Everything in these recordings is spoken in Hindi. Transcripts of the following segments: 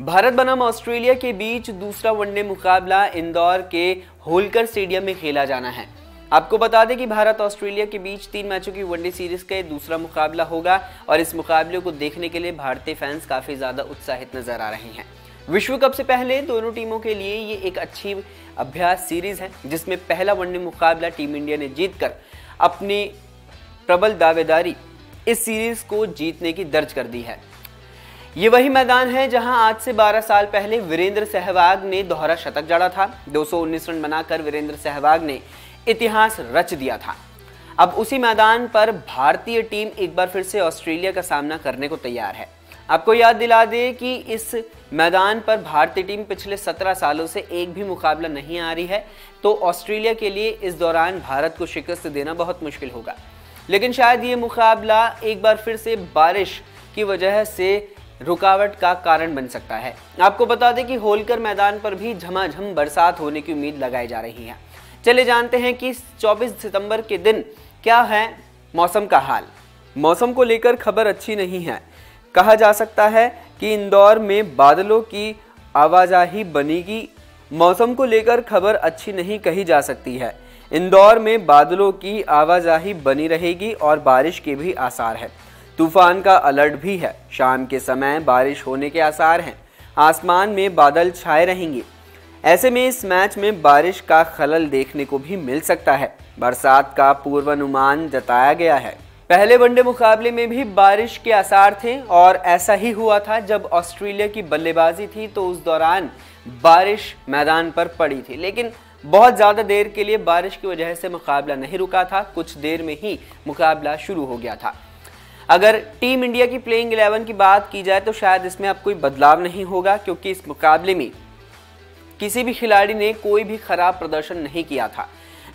भारत बनाम ऑस्ट्रेलिया के बीच दूसरा वनडे मुकाबला इंदौर के होलकर स्टेडियम में खेला जाना है। आपको बता दें कि भारत ऑस्ट्रेलिया के बीच तीन मैचों की वनडे सीरीज़ का दूसरा मुकाबला होगा और इस मुकाबले को देखने के लिए भारतीय फैंस काफ़ी ज़्यादा उत्साहित नज़र आ रहे हैं। विश्व कप से पहले दोनों टीमों के लिए ये एक अच्छी अभ्यास सीरीज़ है, जिसमें पहला वनडे मुकाबला टीम इंडिया ने जीतकर अपनी प्रबल दावेदारी इस सीरीज़ को जीतने की दर्ज कर दी है। ये वही मैदान है जहाँ आज से 12 साल पहले वीरेंद्र सहवाग ने दोहरा शतक जड़ा था। 219 रन बनाकर वीरेंद्र सहवाग ने इतिहास रच दिया था। अब उसी मैदान पर भारतीय टीम एक बार फिर से ऑस्ट्रेलिया का सामना करने को तैयार है। आपको याद दिला दे कि इस मैदान पर भारतीय टीम पिछले 17 सालों से एक भी मुकाबला नहीं आ रही है तो ऑस्ट्रेलिया के लिए इस दौरान भारत को शिकस्त देना बहुत मुश्किल होगा। लेकिन शायद ये मुकाबला एक बार फिर से बारिश की वजह से रुकावट का कारण बन सकता है। आपको बता दें कि होलकर मैदान पर भी झमाझम बरसात होने की उम्मीद लगाई जा रही है। चले जानते हैं कि 24 सितंबर के दिन क्या है मौसम का हाल। मौसम को लेकर खबर अच्छी नहीं है। कहा जा सकता है कि इंदौर में बादलों की आवाजाही बनेगी। मौसम को लेकर खबर अच्छी नहीं कही जा सकती है। इंदौर में बादलों की आवाजाही बनी रहेगी और बारिश के भी आसार है। तूफ़ान का अलर्ट भी है। शाम के समय बारिश होने के आसार हैं। आसमान में बादल छाए रहेंगे। ऐसे में इस मैच में बारिश का खलल देखने को भी मिल सकता है। बरसात का पूर्वानुमान जताया गया है। पहले वनडे मुकाबले में भी बारिश के आसार थे और ऐसा ही हुआ था जब ऑस्ट्रेलिया की बल्लेबाजी थी तो उस दौरान बारिश मैदान पर पड़ी थी। लेकिन बहुत ज़्यादा देर के लिए बारिश की वजह से मुकाबला नहीं रुका था। कुछ देर में ही मुकाबला शुरू हो गया था। अगर टीम इंडिया की प्लेइंग 11 की बात की जाए तो शायद इसमें अब कोई बदलाव नहीं होगा, क्योंकि इस मुकाबले में किसी भी खिलाड़ी ने कोई भी खराब प्रदर्शन नहीं किया था।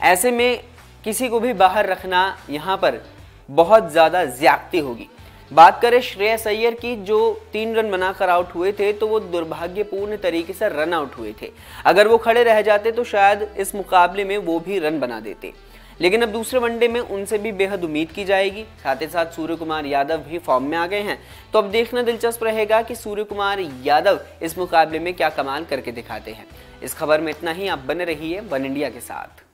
ऐसे में किसी को भी बाहर रखना यहाँ पर बहुत ज़्यादा ज्यादती होगी। बात करें श्रेयस अय्यर की, जो तीन रन बनाकर आउट हुए थे तो वो दुर्भाग्यपूर्ण तरीके से रन आउट हुए थे। अगर वो खड़े रह जाते तो शायद इस मुकाबले में वो भी रन बना देते। लेकिन अब दूसरे वनडे में उनसे भी बेहद उम्मीद की जाएगी। साथ ही साथ सूर्य कुमार यादव भी फॉर्म में आ गए हैं। तो अब देखना दिलचस्प रहेगा कि सूर्य कुमार यादव इस मुकाबले में क्या कमाल करके दिखाते हैं। इस खबर में इतना ही, आप बने रहिए वन इंडिया के साथ।